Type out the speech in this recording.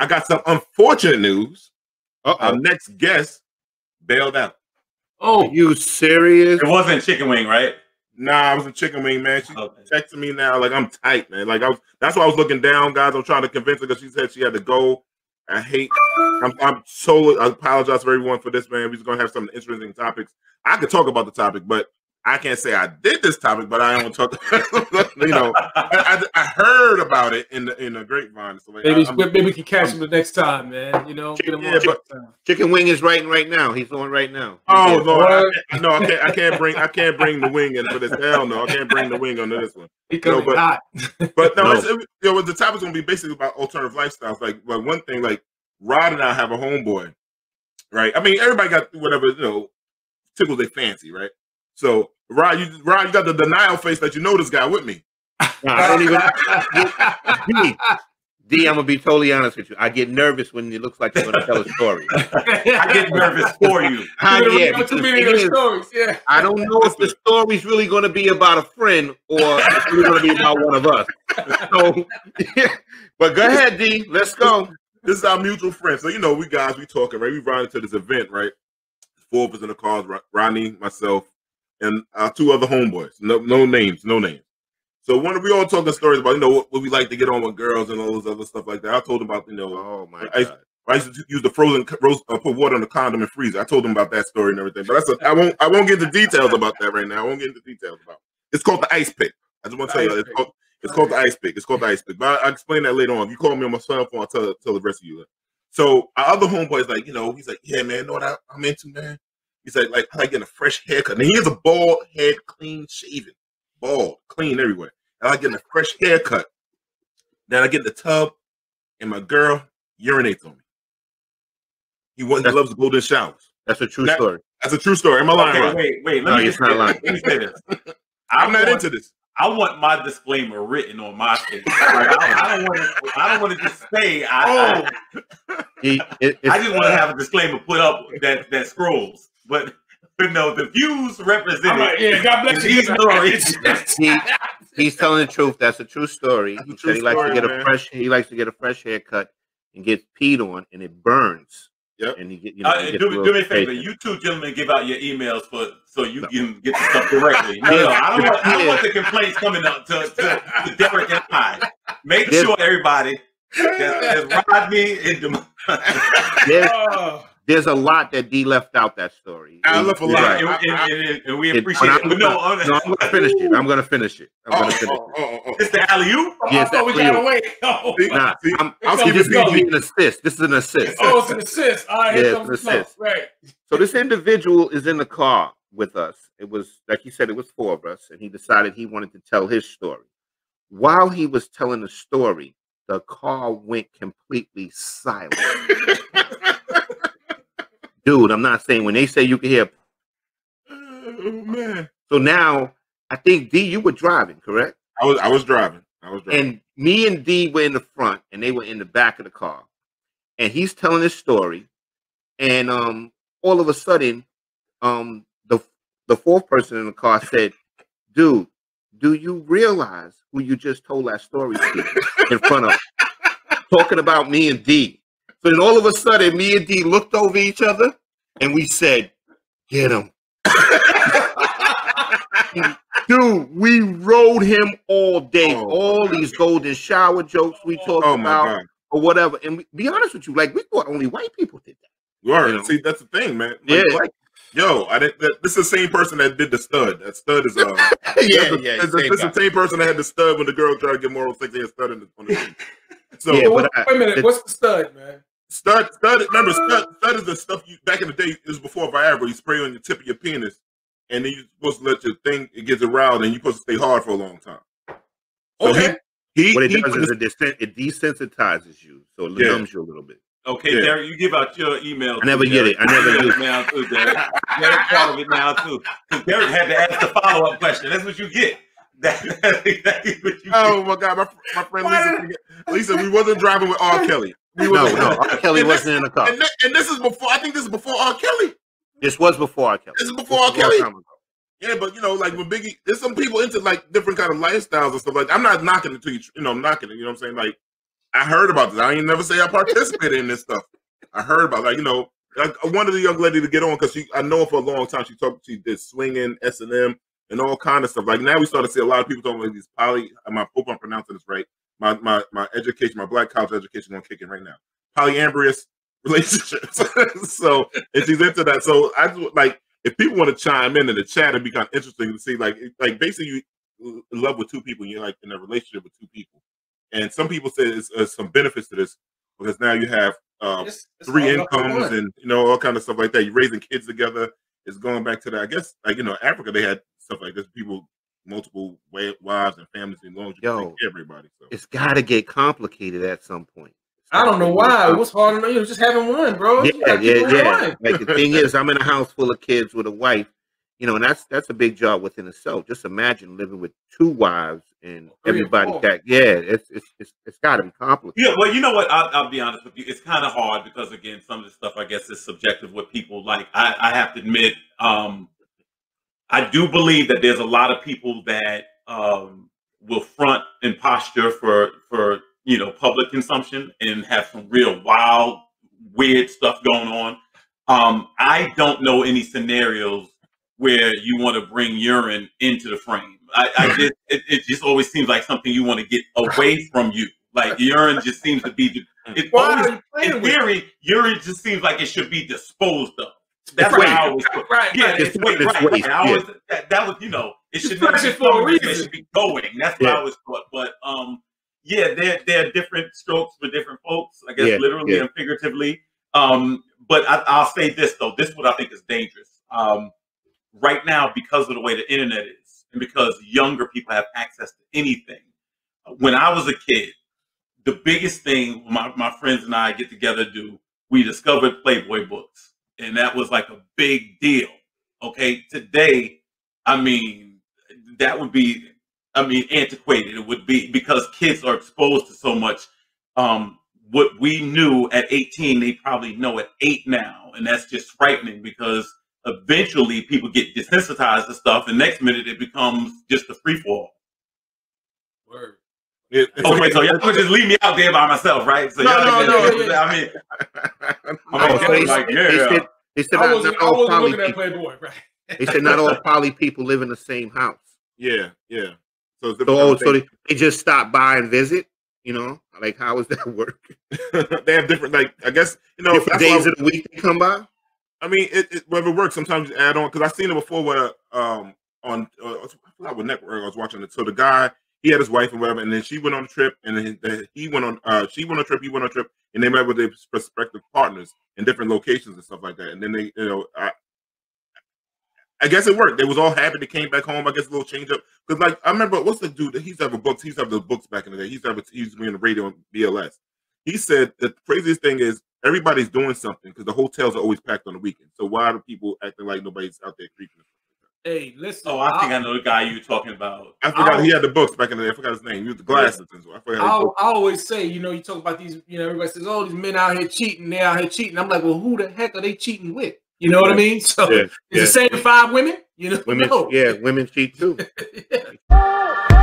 I got some unfortunate news. Uh Our next guest bailed out. Oh, you serious? It wasn't chicken wing, right? Nah, I was a chicken wing man. She Okay. texting me now like I'm tight, man. Like I was. That's why I was looking down, guys. I'm trying to convince her because she said she had to go. I hate. I'm. I'm so. I apologize for everyone for this, man. We're just gonna have some interesting topics. I could talk about the topic, but I can't say I did this topic. But I don't talk. you know, I, I, I heard about it in the in the grapevine. So like, maybe I, maybe we can catch him the next time, man. You know, get him Yeah, on but- Chicken wing is writing right now. He's on right now. Oh no, I, can't- no, I can't. I can't bring. I can't bring the wing in for this. Hell no, I can't bring the wing under this one. He coming but- hot. But no, No. It's, it, you know, the topic's gonna be basically about alternative lifestyles. Like, like one thing, like Rod and I have a homeboy, right? I mean, everybody got whatever you know tickles they fancy, right? So Rod, you Rod, you got the denial face that you know this guy with me. Nah, I don't even. D, D, I'm gonna be totally honest with you. I get nervous when it looks like you're gonna tell a story. I get nervous for you. You're yeah, too many of is, stories. Yeah. I don't know if the story's really going to be about a friend or it's really going to be about one of us. So, but go ahead, D. Let's go. This is our mutual friend. So you know, we guys, we talking, right? We ride into this event, right? Four of us in the cars, Ro- Ronnie, myself, and our two other homeboys. No, no names, no names. So one, we all talking stories about you know what, what we like to get on with girls and all this other stuff like that. I told them about you know Oh my I- god. I used to use the frozen rose, uh, put water in the condom and freeze. it. I told them about that story and everything, but that's a, I won't I won't get into details about that right now. I won't get into details about. It. It's called the ice pick. I just want to tell you, it's called it's called the ice pick. It's called the ice pick. But I, I'll explain that later on. If you call me on my cell phone, I'll tell tell the rest of you. So our other homeboy is like, you know, he's like, yeah, man, know what I, I'm into, man. He's like, like I like getting a fresh haircut. And he has a bald head, clean shaven, bald, clean everywhere. And I like getting a fresh haircut. Then I get in the tub, and my girl urinates on me. He wants, he That's- loves golden showers. That's a true That- story. That's a true story. Am I lying? Okay, Rod? wait, wait. Let No, me you're not say, lying. let me say this. I'm not want- into this. I want my disclaimer written on my face. Like, I, I don't want to. I don't want to just say. I, I, oh. He, it, I just want to have a disclaimer put up that that scrolls. But you know the views represented. I'm like, yeah, God bless you. These stories. he, he's telling the truth. That's a true story. A He true said he likes story, to get man. a fresh. He likes to get a fresh haircut and gets peed on, and it burns. Yep. And he get you know. Uh, he do, me, do me a favor. patient. You two gentlemen give out your emails for so you No. can get the stuff directly. No, no, I don't want. I don't want the complaints coming up to, to, to Derek and I. Make Yes. sure everybody that, that Rodney and Dem- There's, Oh, there's a lot that D left out that story. I He- left a lot. right. and, and- and- and we appreciate but it. I'm no, gonna- uh, no, I'm gonna finish it. I'm gonna finish it. I'm Oh, gonna finish oh, oh, oh, oh. it's the alley oop. Oh, I Yes, thought we got you. away. Oh, it. Nah, See, I'm, I'll I'll keep give it you PG. an assist. This is an assist. oh, it's an assist. All right, here Yeah, comes the it's an assist. Right. So this individual is in the car with us. It was like he said, it was four of us, and he decided he wanted to tell his story. While he was telling the story, the car went completely silent. Dude, I'm not saying when they say you can hear. Oh man, So now I think D, you were driving, correct? I was I was driving. I was driving. And me and D were in the front, and they were in the back of the car. And he's telling his story, and um, all of a sudden, um, the the fourth person in the car said, "Dude, do you realize who you just told that story to in front of?" Talking about me and D. So then all of a sudden, me and D looked over each other, and we said, "Get him." Dude, we rode him all day. Oh, all these golden shower jokes we talked oh about, or whatever. And we, be honest with you, like we thought only white people did that. you are. you know. See, that's the thing, man. Like, Yeah. like, yo, I didn't. That, this is the same person that did the stud. That stud is uh. yeah, This yeah. This, is- same this is guy. the same person that had the stud when the girl tried to get moral sex. He had stud in the, on the scene. So Yeah, Wait, I- wait a minute. it- What's the stud, man? Stud, stud. Remember, stud, stud is the stuff you back in the day. It was before Viagra. You spray on the tip of your penis, and then you're supposed to let your thing it gets aroused, and you're supposed to stay hard for a long time. So Okay. he, he, What it he does is the- it, desen- it desensitizes you, so it Yeah. numbs you a little bit. Okay, Yeah. Derek, you give out your email. I never too, get it. I never Derek. use it. now too, Derek. Derek part of it now too. Because Derek had to ask the follow up question. That's what you get. That- That's exactly what you Oh my god, my, my friend Lisa. Lisa, we wasn't driving with R. Kelly. No, no, R. Kelly wasn't in the car. And, and this is before. I think this is before R. Kelly. This was before R. Kelly. This is before This R. Kelly. Yeah, but you know, like when Biggie, there's some people into like different kind of lifestyles and stuff like. I'm not knocking it to you, you know, I'm knocking it. You know what I'm saying? Like, I heard about this. I ain't never say I participated in this stuff. I heard about like you know. Like, I wanted the young lady to get on because she, I know her for a long time. She talked, she did swinging, S and M, and all kind of stuff. Like now, we start to see a lot of people talking about these poly. I hope I'm pronouncing this right. My my my education, my black college education, gonna kick in right now. Polyamorous relationships. so and she's into that. So I just like if people want to chime in in the chat, it'd be kind of interesting to see like like basically you in love with two people, and you're like in a relationship with two people. And some people say there's uh, some benefits to this because now you have uh, It's- it's three all about the incomes and you know all kind of stuff like that. You're raising kids together. It's going back to that. I guess like you know Africa they had stuff like this. People multiple wives and families and loans. You Yo, take care of everybody. So It's got to get complicated at some point. I don't know why. It was hard enough. You know, just having one, bro. Yeah, yeah, yeah. one. Like the thing is, I'm in a house full of kids with a wife, you know, and that's that's a big job within itself. Just imagine living with two wives and Three everybody four. that yeah, it's it's it's, it's got to be complicated. Yeah, well, you know what? I'll, I'll be honest with you. It's kind of hard because, again, some of the stuff I guess is subjective. What people like, I, I have to admit, um, I do believe that there's a lot of people that um, will front and posture for for you know public consumption and have some real wild, weird stuff going on. Um, I don't know any scenarios where you want to bring urine into the frame. I, I just it, it just always seems like something you want to get away from you. Like urine just seems to be the it Why always, are you playing in theory, urine just seems like it should be disposed of. That's It's what I was always. Right, Yeah, right. it's wait, It's right. waste, right. I yeah. always, that, that was, you know, it should pressure be for a coming, it should be going. That's what Yeah. I was thought. But um, yeah, there there are different strokes for different folks. I guess Yeah, literally and figuratively. Um, but I, I'll say this though, this is what I think is dangerous. Um, right now, because of the way the internet is, and because younger people have access to anything. When I was a kid, the biggest thing my, my friends and I get together to do, we discovered Playboy books. And that was like a big deal. Okay. Today, I mean, that would be, I mean, antiquated. It would be because kids are exposed to so much. Um, what we knew at 18, they probably know at eight now. And that's just frightening because eventually people get desensitized to stuff. And next minute it becomes just a free fall. Word. it, Okay, so y'all would just leave me out there by myself, right? So No, y'all no, just- no. I mean, I mean, Oh, so they, like, they yeah. said they said I not, wasn't, not I all wasn't poly looking at people, Playboy, right? they said not all poly people live in the same house. yeah, yeah. So, it's So oh, so they, they just stop by and visit. You know, like how does that work? they have different like I guess you know Different days of the week they come by. I mean, it, it whether works, sometimes you add on because I've seen it before where um on uh, I forgot what network I was watching it. So the guy he had his wife and whatever, and then she went on a trip, and then the- he went on uh she went on a trip, he went on a trip, and they met with their prospective partners in different locations and stuff like that. And then they, you know, I I guess it worked. They was all happy. They came back home. I guess a little change up because like I remember what's the dude that he's have a books. He's have the books back in the day. He's have he used to be on the radio on BLS. He said the craziest thing is everybody's doing something because the hotels are always packed on the weekend. So why are people acting like nobody's out there creeping? Hey, oh, listen. oh, I think I know the guy you're talking about. I forgot I'll- he had the books back in the day. I forgot his name. He used the glasses and I forgot. I, His. I always say, you know, you talk about these, you know, everybody says, oh, these men out here cheating, they're out here cheating. I'm like, well, who the heck are they cheating with? You know what I mean? So Yeah, it's the same five women, you know? Women, No. yeah, women cheat too. Yeah.